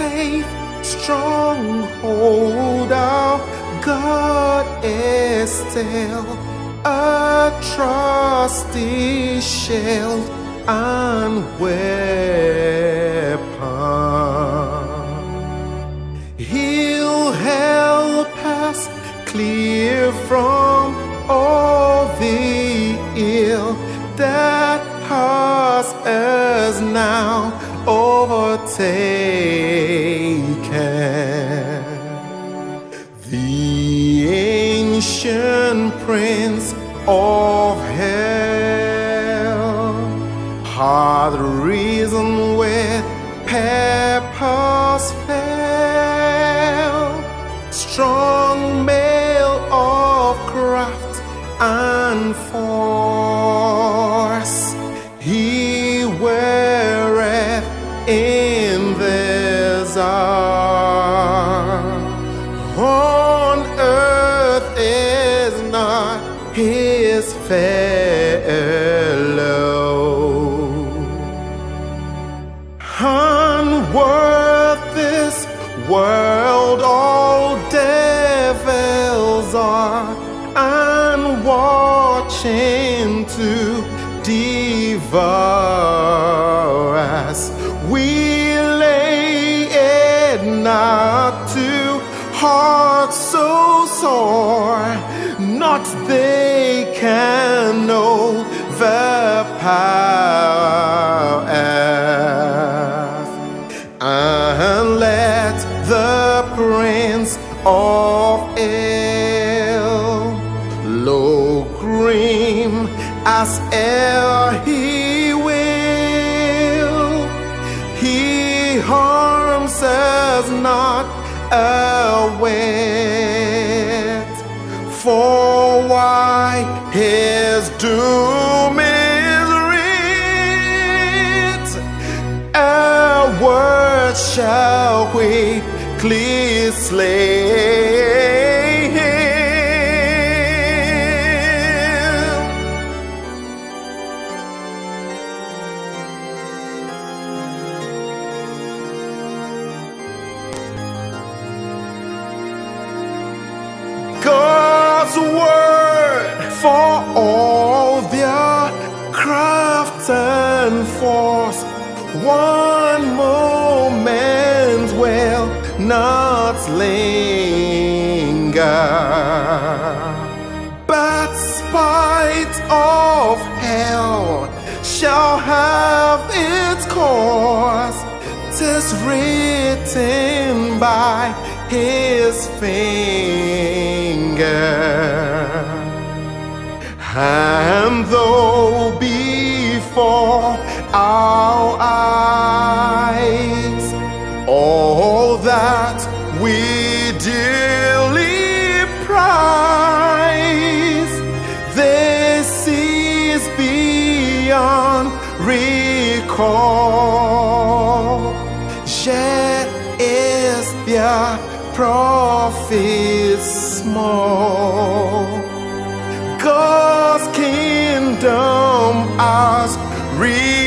safe stronghold. Our God is still a trusty shield and weapon. He'll help us clear from all the ill that has us now overtaken. The ancient prince of hell had risen with purpose fell, strong mail of craft and force. He weareth in this hour. His fellow. Unworth this world all devils are and watching to devour us. We lay it not to hearts so sore, not they can know the power and let the Prince of ill low grim as e'er he will. He harms us not a whit, for why his doom is writ. A word shall quickly slay for all their craft and force. One moment will not linger, but spite of hell shall have its course. Tis written by his finger. And though before our eyes all that we dearly prize, they cease beyond recall. Yet is their profit small. Kingdom as real.